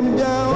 Mama Chineke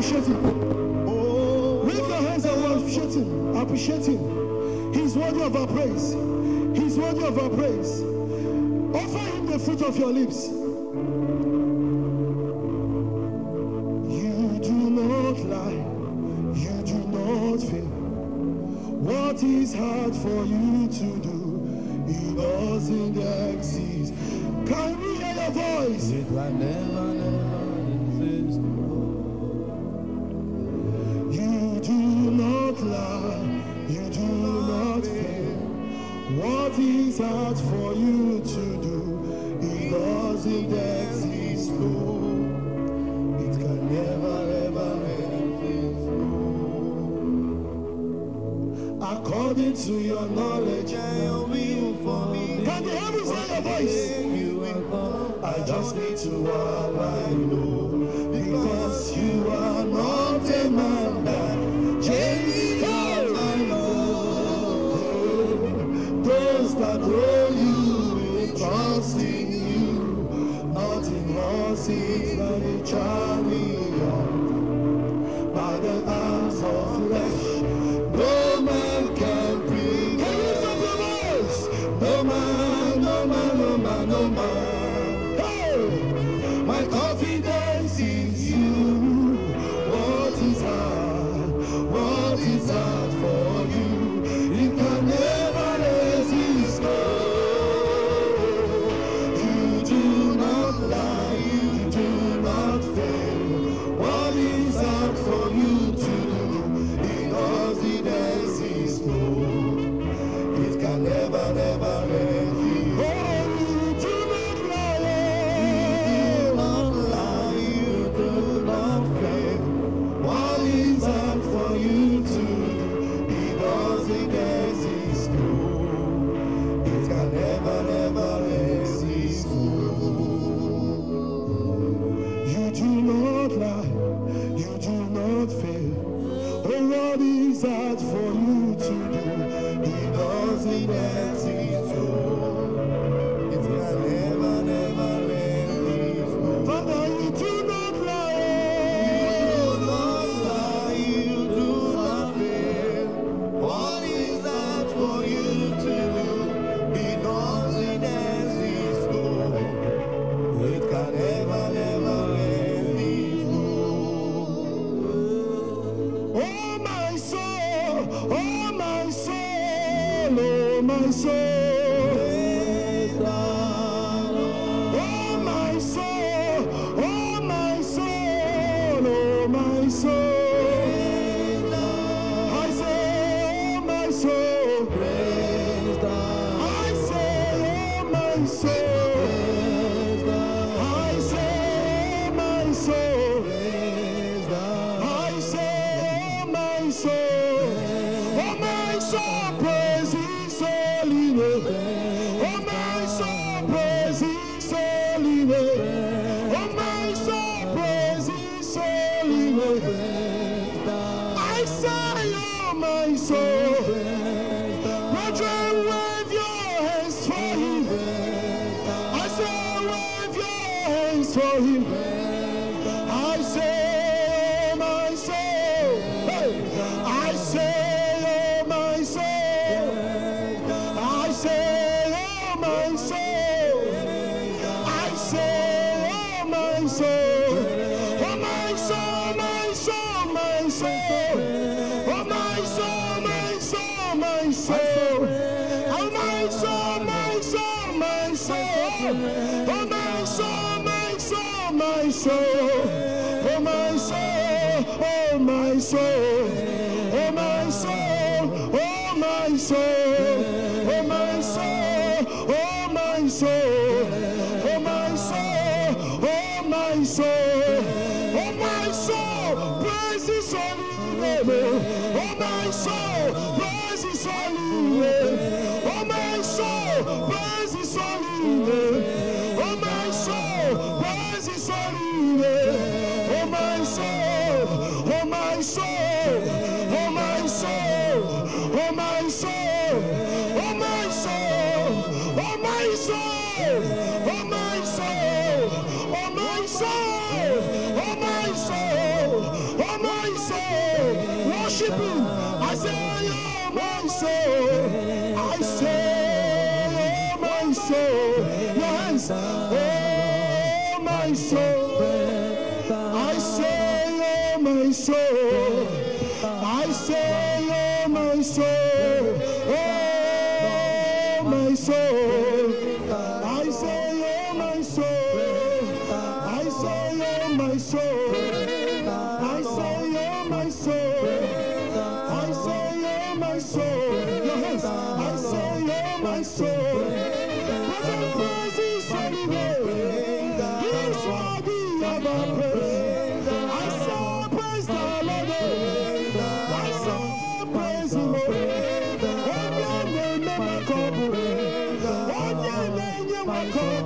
appreciate him. Your hands and him. Appreciate him. He's worthy of our praise. He's worthy of our praise. Offer him the fruit of your lips. You do not lie. You do not fail. What is hard for you to do? It doesn't exist. Can we hear your voice? To your knowledge, I'll be informing. Can the heavens hear your voice? You I just need to all I know. Because you are not a man that changes my mind. Those that know you, trust in you, not in horses that they child. oh my soul. my soul, oh my soul, oh my soul, oh my soul, oh my soul, worship him. I say, oh my soul, I say, oh my soul, Yes, oh my soul, I say, oh my soul, I say, oh my soul, oh my soul. I saw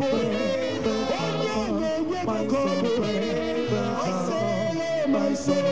my soul.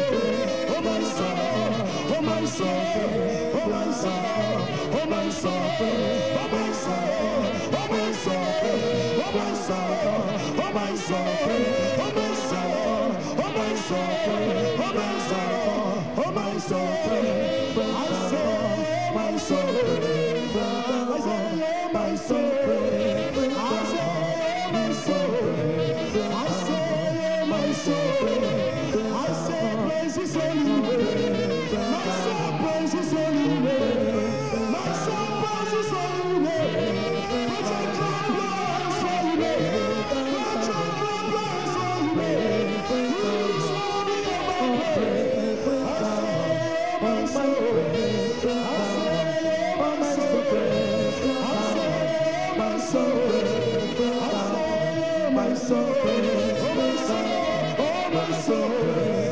Oh my soul, oh my soul,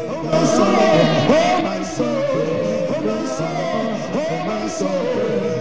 oh my soul, oh my soul, oh my soul, oh my soul.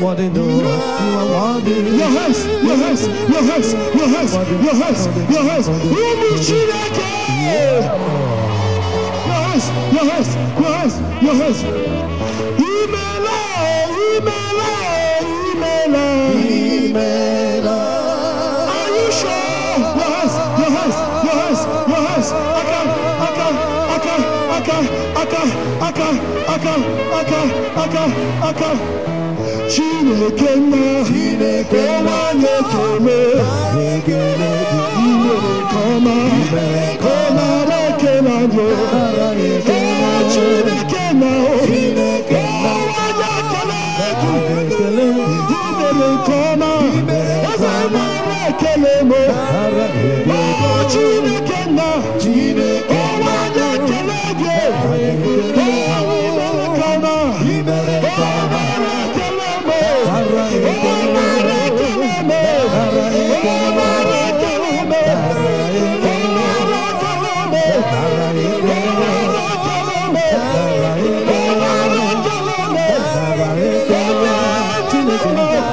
what they know. You are wanted. Your house, your house, your house, your house, your house, your house. Yes, yes, yes, yes. Imela, Imela, Imela, Imela. Are you sure? Yes, yes, yes, yes. Aka, aka, aka, aka, aka, aka, aka, aka, aka, aka chineke nna chineke ọma na-ekeme ime nke ọma ọ mara ekele anyị chineke na obi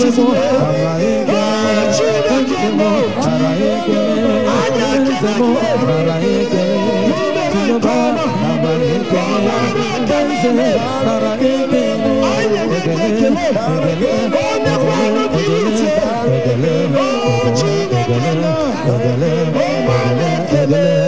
Chineke m onye Chineke